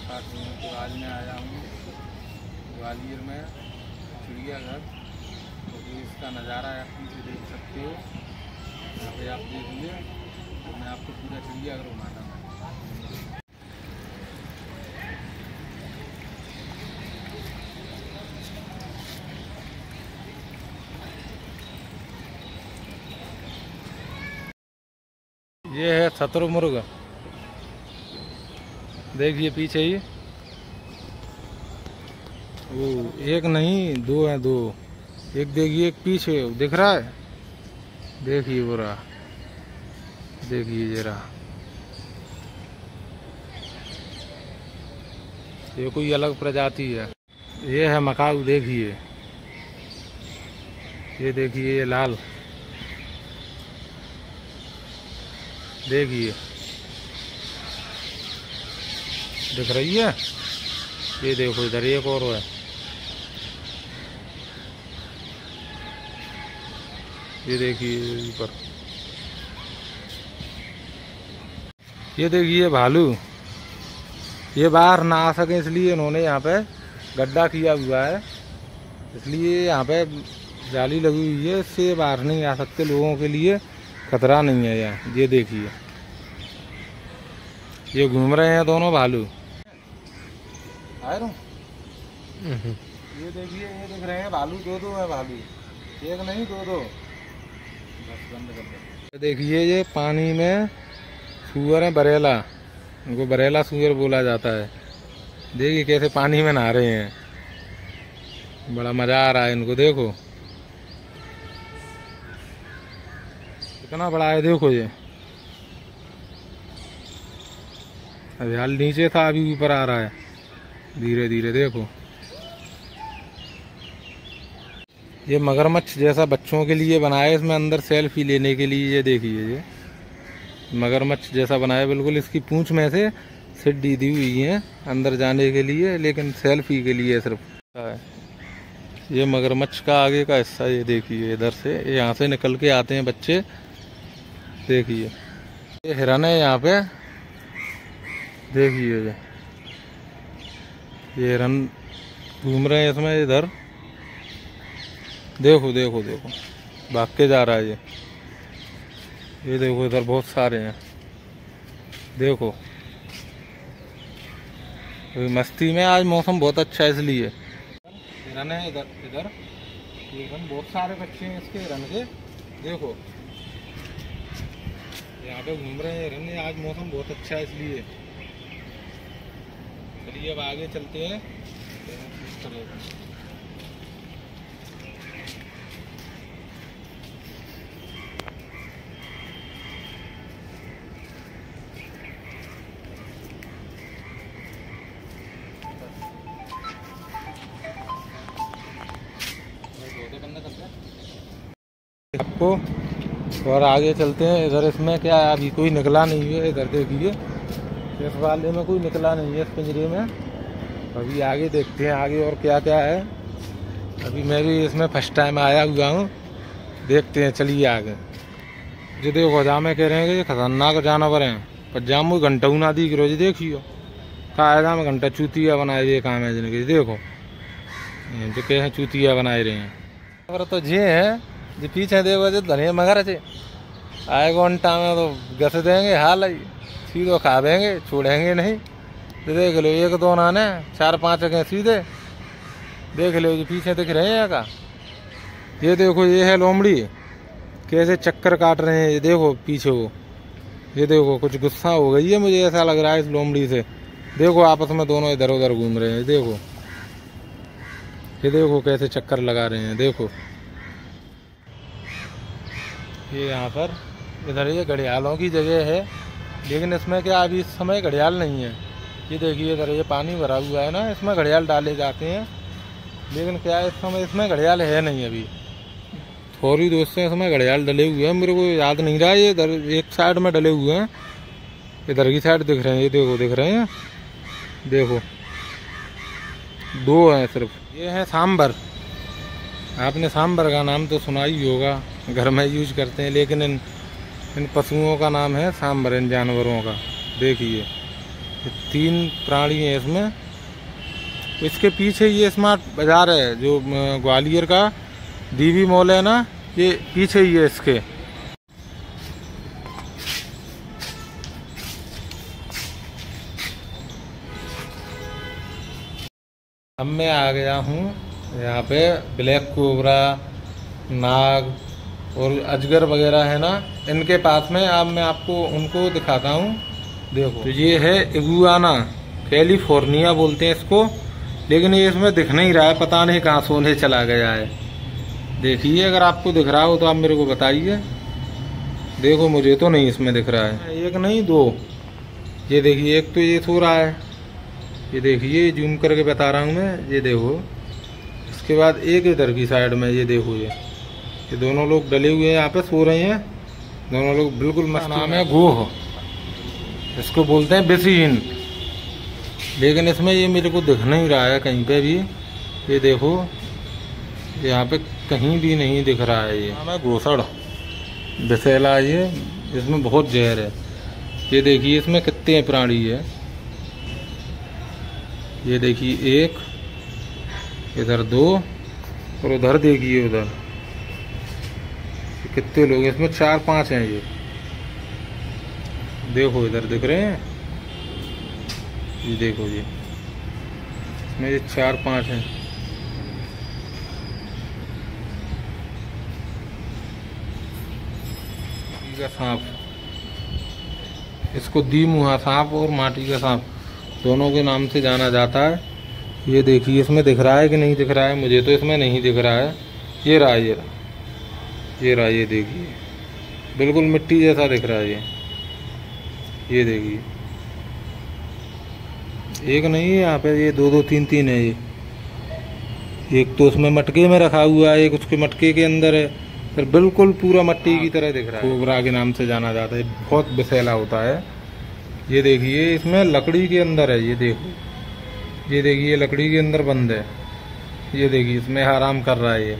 नमस्कार तो आज मैं आया हूँ। ग्वालियर में, चिड़ियाघर। तो इसका नज़ारा आप पीछे देख सकते हो। यहाँ पे आप देखिए तो मैं आपको पूरा चिड़ियाघर घुमाता हूँ। ये है शत्रुमुर्ग देखिए पीछे ही। वो एक नहीं, दो है, दो। एक देखिए एक पीछे, दिख रहा है? देखिए वो रहा। देखिए ये रहा। ये कोई अलग प्रजाति है। ये है मकाऊ देखिए ये। देखिए ये लाल। देखिए दिख रही है। ये देखो, इधर एक और है। ये देखिए ऊपर ये देखिए भालू, ये बाहर ना आ सके, इसलिए इन्होंने यहाँ पे गड्ढा किया हुआ है। इसलिए यहाँ पे जाली लगी हुई है, इससे बाहर नहीं आ सकते लोगों के लिए। खतरा नहीं है यहाँ। ये देखिए। ये घूम रहे हैं दोनों भालू। आए रो ये देखिए ये दिख रहे हैं भालू दो दो है भालू। एक नहीं दो दो। बस बंद कर दो। देखिए ये पानी में सुअर है बरेला। उनको बरेला सुअर बोला जाता है। देखिए कैसे पानी में नहा रहे हैं। बड़ा मज़ा आ रहा है इनको देखो। कितना बड़ा है देखो ये। अभी हाल नीचे था अभी ऊपर आ रहा है। धीरे धीरे देखो। ये मगरमच्छ जैसा बच्चों के लिए बनाया इसमें अंदर सेल्फी लेने के लिए ये देखिए ये। मगरमच्छ जैसा बनाया बिल्कुल इसकी पूंछ में से सिड्डी दी हुई है अंदर जाने के लिए, लेकिन सेल्फी के लिए सिर्फ़। ये मगरमच्छ का आगे का हिस्सा, ये देखिए इधर से यहाँ से निकल के आते हैं बच्चे। देखिए। ये हिरन है यहाँ पे। देखिए ये हिरन घूम रहे हैं इसमें इधर। देखो देखो देखो। भाग के जा रहा है ये। ये देखो, इधर बहुत सारे हैं। देखो। मस्ती में आज मौसम बहुत अच्छा है इसलिए। हिरन है इधर इधर। ये हिरन बहुत सारे बच्चे हैं इसके हिरन के। देखो। यहाँ पे घूम रहे हैं हिरन आज मौसम बहुत अच्छा है इसलिए। चलिए अब आगे चलते हैं। आपको और आगे चलते हैं। इधर इसमें क्या अभी कोई निकला नहीं है, इधर देखिए। इस वाले में कोई निकला नहीं है इस पिंजरे में। अभी आगे देखते हैं, आगे और क्या क्या है। अभी मैं भी इसमें फ़र्स्ट टाइम आया हुआ हूँ। देखते हैं, चलिए आगे। जो देखो जामे कह रहे हैं कि खतरनाक जानवर हैं। पर जामू घंटा ना दी रोज देखियो कायदा में घंटा चूतिया बनाए दिए काम है जिनके। देखो। जो कह हैं, चूतिया बनाए रहे हैं। तो जे है जो पीछे देखो जो धनिया मगर चे आए घंटा में तो गस देंगे, हाल आई सीधो खा देंगे छोड़ेंगे नहीं। तो देख लो, एक दो नाने चार पाँच अगे सीधे। देख लो जो पीछे दिख रहे हैं का। ये देखो, ये है लोमड़ी। कैसे चक्कर काट रहे हैं, ये देखो पीछे वो। ये देखो, कुछ गुस्सा हो गई है मुझे, ऐसा लग रहा है इस लोमड़ी से। देखो, आपस में दोनों इधर उधर घूम रहे हैं देखो। ये देखो, कैसे चक्कर लगा रहे हैं, देखो। ये यहाँ पर, इधर ये घड़ियालों की जगह है। लेकिन इसमें क्या अभी इस समय घड़ियाल नहीं है? ये देखिए इधर ये पानी भरा हुआ है ना, इसमें घड़ियाल डाले जाते हैं। लेकिन क्या इस समय इसमें घड़ियाल है नहीं अभी? थोड़ी दोस्त इसमें घड़ियाल डले हुए हैं। मेरे को याद नहीं रहा, ये इधर, एक साइड में डले हुए हैं। इधर की साइड दिख रहे हैं, ये देखो, दिख रहे हैं। देखो, दो हैं सिर्फ़। ये हैं सांबर आपने सांबर का नाम तो सुना ही होगा, घर में यूज़ करते हैं, लेकिन इन इन पशुओं का नाम है सांबर इन जानवरों का। देखिए तीन प्राणी हैं इसमें। इसके पीछे ये स्मार्ट बाज़ार है, जो ग्वालियर का डीवी मॉल है ना, ये पीछे ही है इसके। अब मैं आ गया हूँ यहाँ पे ब्लैक कोबरा, नाग और अजगर वगैरह है ना, इनके पास में अब आप मैं आपको उनको दिखाता हूँ। देखो। तो ये है इगुआना, कैलिफ़ोर्निया बोलते हैं इसको। लेकिन ये इसमें दिख नहीं रहा है, पता नहीं कहाँ सोने चला गया है। देखिए, अगर आपको दिख रहा हो तो आप मेरे को बताइए। देखो, मुझे तो नहीं इसमें दिख रहा है। एक नहीं, दो। ये देखिए, एक तो ये सो रहा है। ये देखिए, जूम करके बता रहा हूँ मैं। ये देखो। इसके बाद एक इधर की साइड में ये देखो ये। ये दोनों लोग डले हुए हैं यहाँ पे सो रहे हैं। दोनों लोग बिल्कुल मस्त नाम है गोह। इसको बोलते हैं बेसीन। लेकिन इसमें ये मेरे को दिख नहीं रहा है कहीं पे भी। ये देखो यहाँ पे कहीं भी नहीं दिख रहा है ये। नाम है घोसड़। बिसेला ये इसमें बहुत जहर है। ये देखिए इसमें कितने प्राणी है। ये देखिए एक इधर दो और उधर देखिए उधर। कितने लोग हैं? इसमें चार पाँच हैं ये। देखो, इधर दिख रहे हैं? ये देखो जी। इसमें ये चार पाँच हैं। का सांप। इसको दी मुहा सांप और माटी का सांप। दोनों के नाम से जाना जाता है। ये देखिए, इसमें दिख रहा है कि नहीं दिख रहा है? मुझे तो इसमें नहीं दिख रहा है। ये रहा ये रहा। ये रहा ये देखिए। बिल्कुल मिट्टी जैसा दिख रहा है ये। ये देखिए। एक नहीं है यहाँ पे ये दो दो तीन तीन है ये। एक तो उसमें मटके में रखा हुआ है एक उसके मटके के अंदर है। फिर बिल्कुल पूरा मट्टी की तरह दिख रहा है। कोबरा के नाम से जाना जाता है। बहुत विषैला होता है। ये देखिए इसमें लकड़ी के अंदर है ये देखो। ये देखिए लकड़ी के अंदर बंद है। ये देखिए इसमें आराम कर रहा है ये।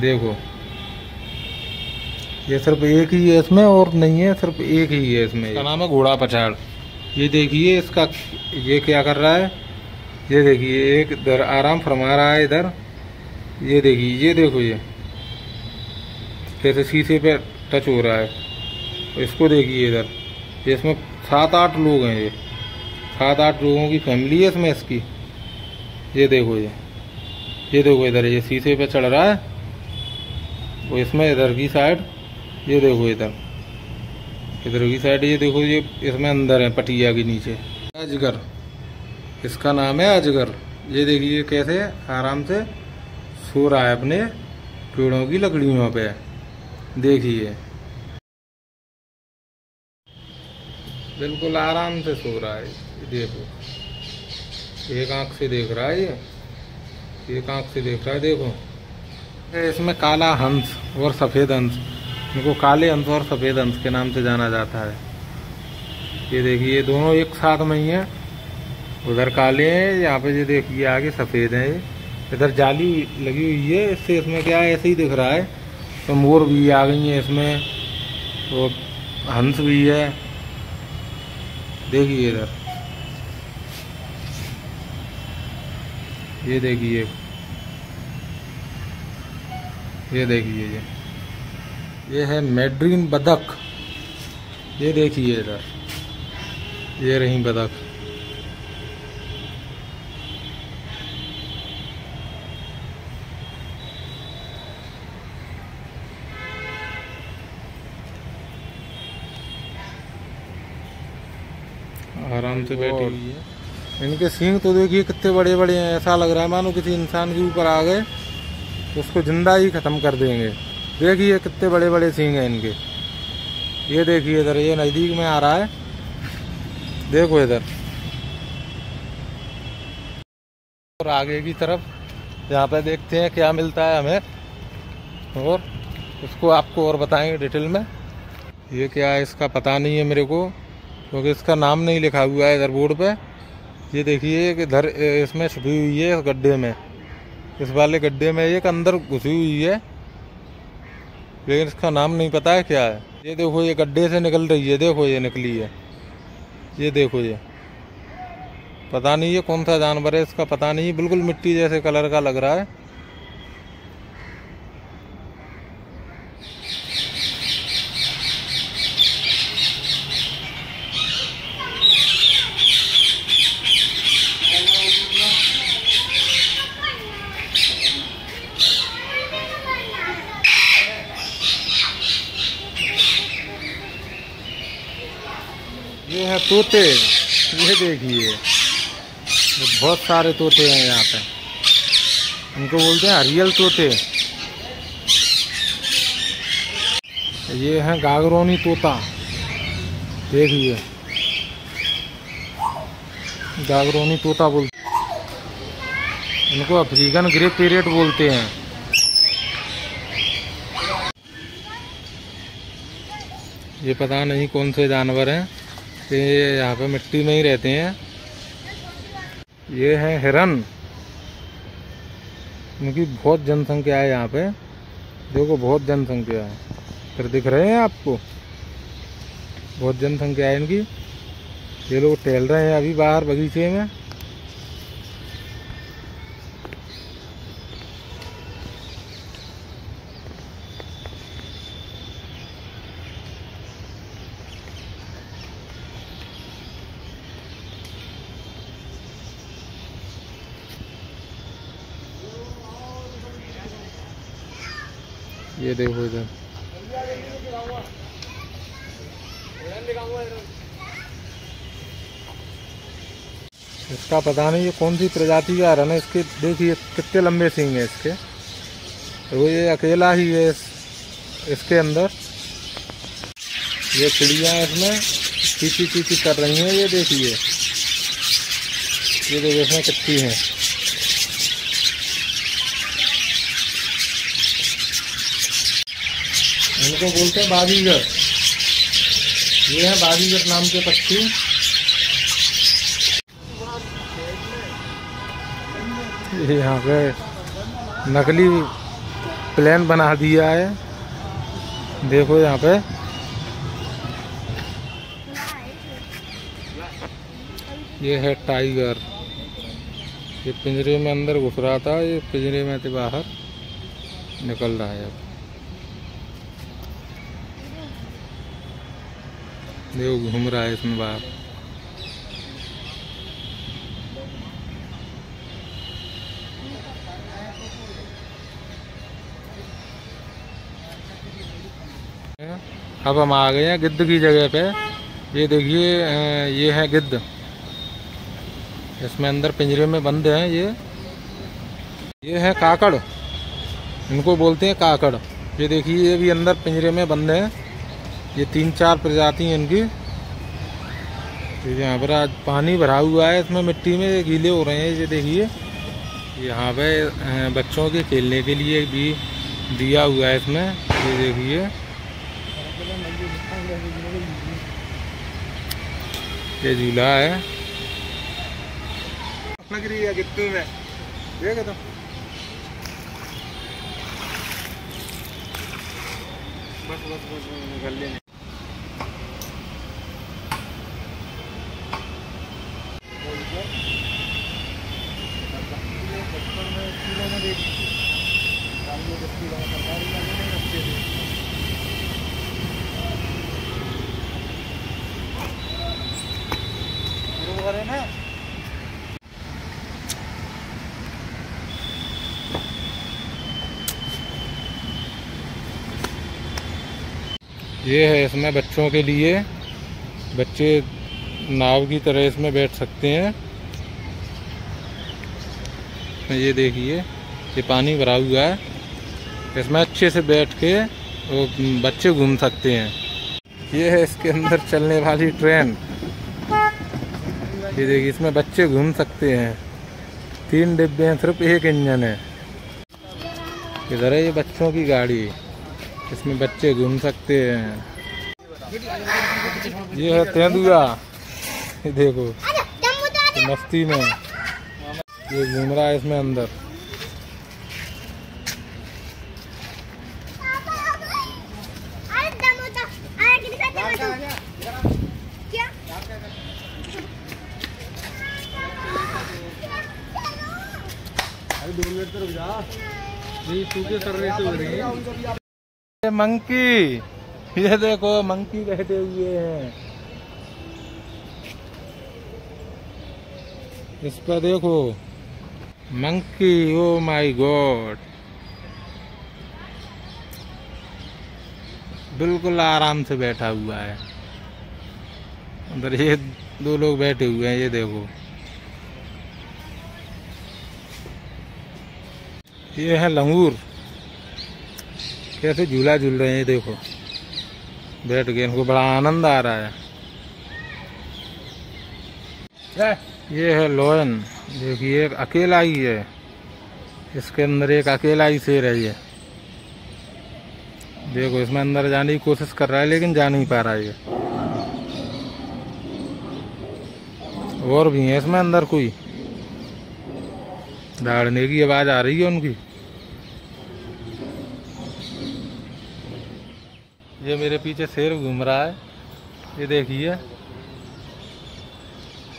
देखो। ये सिर्फ़ एक ही है इसमें और नहीं है सिर्फ़ एक ही है इसमें। इसका नाम है घोड़ा पछाड़। ये देखिए इसका ये क्या कर रहा है? ये देखिए एक इधर आराम फरमा रहा है इधर। ये देखिए ये देखो ये। कैसे शीशे पे टच हो रहा है। इसको देखिए इधर। इसमें सात आठ लोग हैं ये। सात आठ लोगों की फैमिली है इसमें इसकी। ये देखो ये। ये देखो इधर ये शीशे पे चढ़ रहा है। वो इसमें इधर की साइड ये देखो इधर। इधर की साइड ये देखो ये, इसमें अंदर है, पटिया के नीचे। अजगर इसका नाम है अजगर ये देखिए कैसे आराम से सो रहा है अपने पेड़ों की लकड़ियों पे। देखिए। बिल्कुल आराम से सो रहा है। देखो। एक आँख से देख रहा है ये। एक आँख से देख रहा है, देखो। इसमें काला हंस और सफ़ेद हंस। इनको काले हंस और सफ़ेद हंस के नाम से जाना जाता है। ये देखिए दोनों एक साथ में ही हैं। उधर काले हैं, यहाँ पे ये देखिए, आगे सफ़ेद है। इधर जाली लगी हुई है, इससे इसमें क्या है, ऐसे ही दिख रहा है। तो मोर भी आ गई हैं इसमें तो हंस भी है। देखिए इधर। ये देखिए। ये देखिए ये। ये है मेड्रीन बदक। ये देखिए इधर। ये रही बदक। आराम से बैठी हुई है। इनके सींग तो देखिए कितने बड़े बड़े हैं ऐसा लग रहा है मानो किसी इंसान के ऊपर आ गए तो उसको ज़िंदा ही खत्म कर देंगे। देखिए कितने बड़े बड़े सींग हैं इनके। ये देखिए इधर, ये नज़दीक में आ रहा है। देखो इधर। और आगे की तरफ़, यहाँ पे देखते हैं क्या मिलता है हमें। और उसको आपको और बताएँगे डिटेल में। ये क्या है इसका पता नहीं है मेरे को, क्योंकि इसका नाम नहीं लिखा हुआ है इधर बोर्ड पे। ये देखिए कि इधर इसमें छुपी हुई है गड्ढे में। इस वाले गड्ढे में एक अंदर घुसी हुई है। लेकिन इसका नाम नहीं पता है क्या है। ये देखो, ये गड्ढे से निकल रही है, देखो, ये निकली है। ये देखो, ये। पता नहीं ये कौन सा जानवर है, इसका पता नहीं, बिल्कुल मिट्टी जैसे कलर का लग रहा है। ये है तोते। ये देखिए। बहुत सारे तोते हैं यहाँ पे। उनको बोलते हैं हरियल तोते। ये है गागरोनी तोता। देखिए। गागरोनी तोता बोलते इनको अफ्रीकन ग्रे पेरेट बोलते हैं। ये पता नहीं कौन से जानवर हैं। ये यहाँ पे मिट्टी में ही रहते हैं। ये है हिरन। इनकी बहुत जनसंख्या है यहाँ पे। देखो, बहुत जनसंख्या है। फिर दिख रहे हैं आपको? बहुत जनसंख्या है इनकी। ये लोग टहल रहे हैं अभी बाहर बगीचे में। ये देखो इधर। इसका पता नहीं ये कौन सी प्रजाति का हरण है इसके देखिए कितने लंबे सींग है इसके। वो ये अकेला ही है इस, इसके अंदर। ये चिड़िया इसमें चीची चीची कर रही हैं ये देखिए। ये देखिए इसमें कितनी हैं। इनको बोलते हैं बाजीगर। ये है बाजीगर नाम के पक्षी। यहाँ पे नकली प्लेन बना दिया है। देखो यहाँ पे। ये है टाइगर। ये पिंजरे में अंदर घुस रहा था, ये पिंजरे में थे बाहर निकल रहा है अब। देखो घूम रहा है इसमें बाहर। अब हम आ गए हैं गिद्ध की जगह पे। ये देखिए ये है गिद्ध। इसमें अंदर पिंजरे में बंद हैं ये। ये है काकड़। इनको बोलते हैं काकड़। ये देखिए, ये भी अंदर पिंजरे में बंद हैं। ये तीन चार प्रजाति हैं इनकी। तो यहाँ पर आज पानी भरा हुआ है, इसमें मिट्टी में गीले हो रहे हैं, ये देखिए। यहाँ पे बच्चों के खेलने के लिए भी दिया हुआ है इसमें, ये देखिए। ये झूला है। बस बस बस निकल लेने है ना ये है इसमें बच्चों के लिए। बच्चे नाव की तरह इसमें बैठ सकते हैं। ये देखिए, ये पानी भरा हुआ है। इसमें अच्छे से बैठ के वो बच्चे घूम सकते हैं। ये है इसके अंदर चलने वाली ट्रेन। ये देखिए, इसमें बच्चे घूम सकते हैं। तीन डिब्बे हैं, सिर्फ़ एक इंजन है। इधर है ये बच्चों की गाड़ी। इसमें बच्चे घूम सकते हैं। ये है तेंदुआ। देखो, ये मस्ती में। ये घूम रहा है इसमें अंदर। दो मिनट तो जा। ये सूखे सर्वे से हो रही। है ये मंकी। ये देखो, मंकी बैठे हुए हैं। इस पर देखो, मंकी, ओ माय गॉड। बिल्कुल आराम से बैठा हुआ है। अंदर ये दो लोग बैठे हुए हैं, ये देखो। ये है लंगूर। कैसे झूला झूल रहे हैं देखो। बैठ गए इनको बड़ा आनंद आ रहा है। ये है लोयन। देखिए एक अकेला ही। है इसके अंदर एक अकेला ही शेर है। ये देखो इसमें अंदर जाने की कोशिश कर रहा है लेकिन जा नहीं पा रहा है ये। और भी है इसमें अंदर कोई। दौड़ने की आवाज़ आ रही है उनकी। ये मेरे पीछे शेर घूम रहा है। ये देखिए।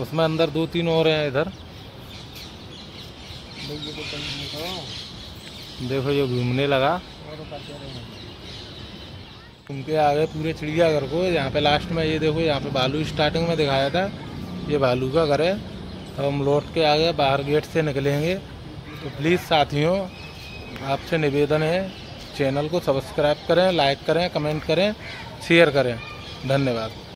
उसमें अंदर दो तीन और हैं इधर। देखो, ये घूमने लगा। घूम के आ गए पूरे चिड़ियाघर को। यहाँ पे लास्ट में ये देखो, यहाँ पे भालू स्टार्टिंग में दिखाया था। ये भालू का घर है। अब हम लौट के आ गए, बाहर गेट से निकलेंगे। तो प्लीज़ साथियों, आपसे निवेदन है चैनल को सब्सक्राइब करें लाइक करें कमेंट करें शेयर करें। धन्यवाद।